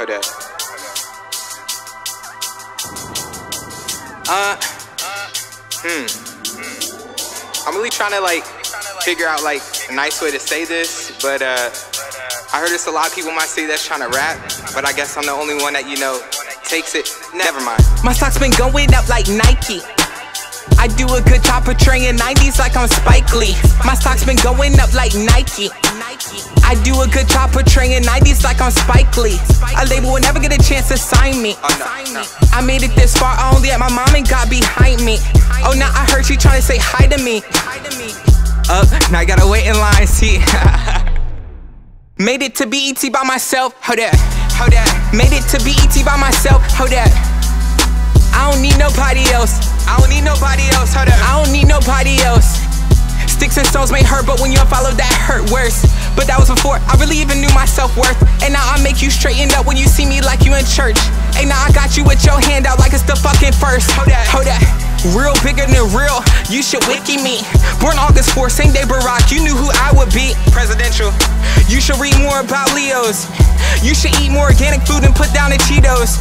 Hold up. Uh, hmm. I'm really trying to like figure out like a nice way to say this, but uh, I heard it's a lot of people might say that's trying to rap, but I guess I'm the only one that you know takes it. Never mind. My stock's been going up like Nike. I do a good job portraying 90s like I'm Spike Lee. My stock's been going up like Nike. I do a good job portraying 90s like I'm Spike Lee. A label will never get a chance to sign me. Oh. I made it this far, I only had my mom and God behind me. Oh, now I heard she trying to say hi to me. Up, now I gotta wait in line, see. Made it to BET by myself, hold that, hold that. Made it to BET by myself, hold that. I don't need nobody else. I don't need nobody else. Hold up. I don't need nobody else. Sticks and stones may hurt, but when you that hurt worse. But that was before I really even knew my self worth. And now I make you straighten up when you see me like you in church. And now I got you with your hand out like it's the fucking first. Hold that. Hold that. Real bigger than real. You should wiki me. Born August 4th, same day Barack. You knew who I would be. Presidential. You should read more about Leos. You should eat more organic food and put down the Cheetos.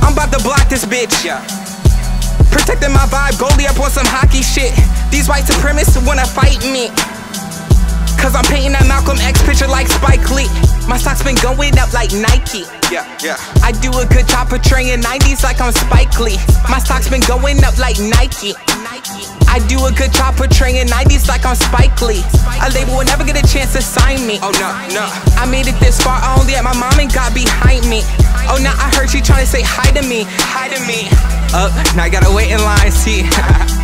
I'm about to block this bitch. Yeah. Protecting my vibe, Goldie up on some hockey shit. These white supremacists wanna fight me. Cause I'm painting that Malcolm X picture like Spike Lee. My stock's been going up like Nike. Yeah. Yeah. I do a good job portraying 90s like I'm Spike Lee. My stock's been going up like Nike. I do a good job portraying 90s like I'm Spike Lee. A label will never get a chance to sign me. Oh no, no. I made it this far, I only had my mom and God behind me. Oh, now I heard she trying to say hi to me. Hi to me. Up, now I gotta wait in line, see.